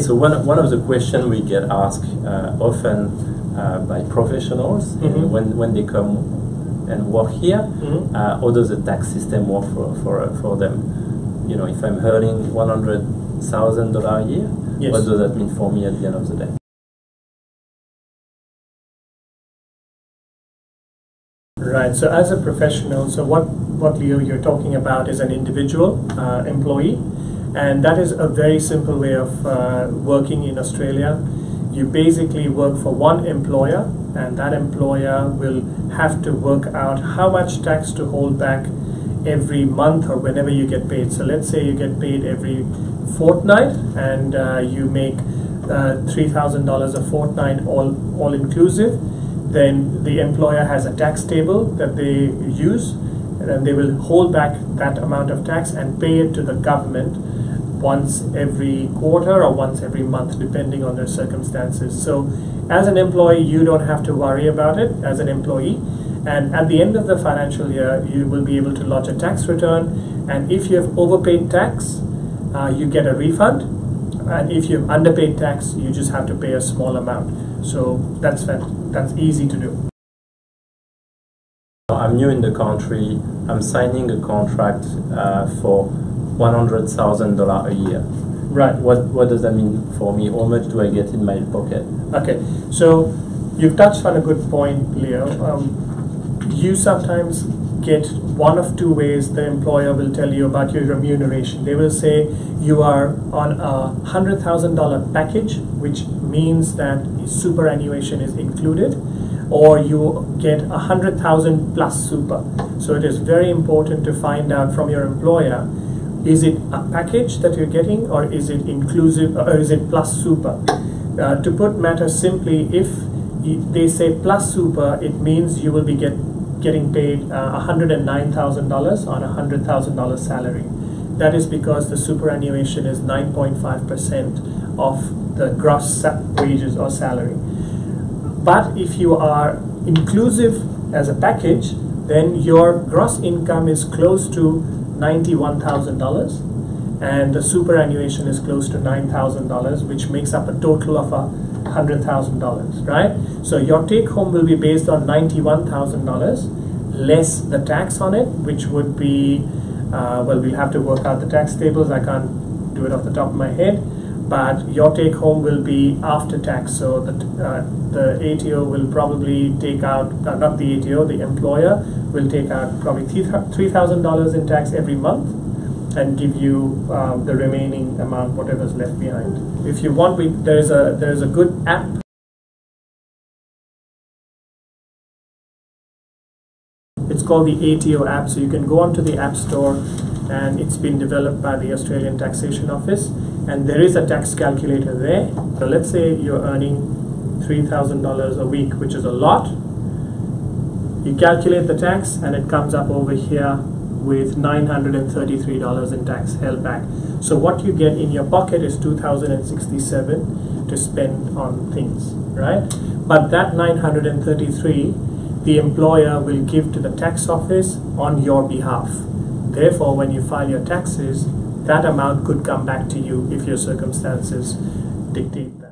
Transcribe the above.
so one, one of the questions we get asked uh, often uh, by professionals Mhm. when, when they come and work here, Mhm. uh, how does the tax system work for, for, for them? You know, if I'm earning $100,000 a year, Yes. what does that mean for me at the end of the day? Right. So as a professional, so what what Leo you're talking about is an individual uh, employee, and that is a very simple way of uh, working in Australia. You basically work for one employer, and that employer will have to work out how much tax to hold back every month or whenever you get paid. So let's say you get paid every fortnight, and uh, you make uh, three thousand dollars a fortnight, all all inclusive then the employer has a tax table that they use and they will hold back that amount of tax and pay it to the government once every quarter or once every month depending on their circumstances. So as an employee you don't have to worry about it as an employee. And at the end of the financial year you will be able to lodge a tax return. And if you have overpaid tax uh, you get a refund. And if you've underpaid tax you just have to pay a small amount. So that's that's easy to do. I'm new in the country. I'm signing a contract uh, for $100,000 a year. right What, what does that mean for me? How much do I get in my pocket? okay so you've touched on a good point leo um, you sometimes get one of two ways the employer will tell you about your remuneration they will say you are on a hundred thousand dollar package which means that superannuation is included or you get a hundred thousand plus super so it is very important to find out from your employer is it a package that you're getting or is it inclusive or is it plus super? Uh, to put matters simply if they say plus super it means you will be get, getting paid uh, $109000 on a $100000 salary. That is because the superannuation is 9.5% of the gross wages or salary. But if you are inclusive as a package, then your gross income is close to $91,000 and the superannuation is close to $9,000, which makes up a total of a $100,000, right? So your take home will be based on $91,000 less the tax on it, which would be, uh, well, we'll have to work out the tax tables. I can't do it off the top of my head but your take home will be after tax. So the, uh, the ATO will probably take out, uh, not the ATO, the employer will take out probably $3,000 in tax every month and give you um, the remaining amount, whatever's left behind. If you want, we, there's, a, there's a good app. It's called the ATO app, so you can go onto the App Store and it's been developed by the Australian Taxation Office and there is a tax calculator there. So let's say you're earning $3,000 a week, which is a lot. You calculate the tax and it comes up over here with $933 in tax held back. So what you get in your pocket is 2067 to spend on things, right? But that 933 the employer will give to the tax office on your behalf. Therefore, when you file your taxes, that amount could come back to you if your circumstances dictate that.